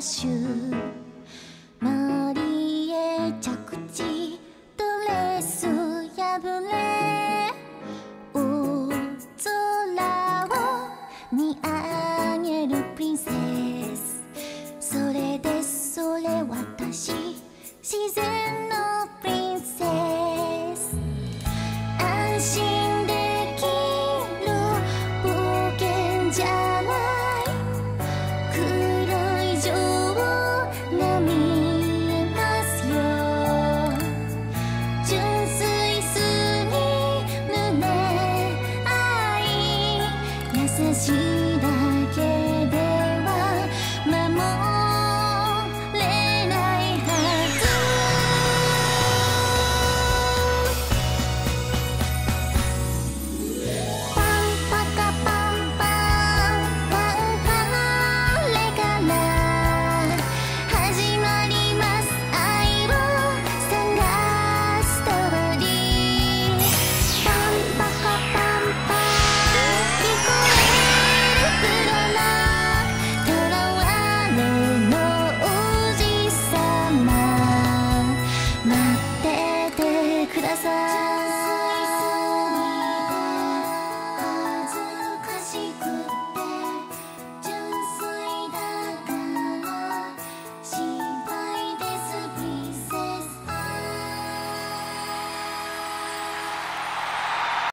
ッシュマリエ着地ドレス破れ大空を見上げるプリンセスそれでそれ私自然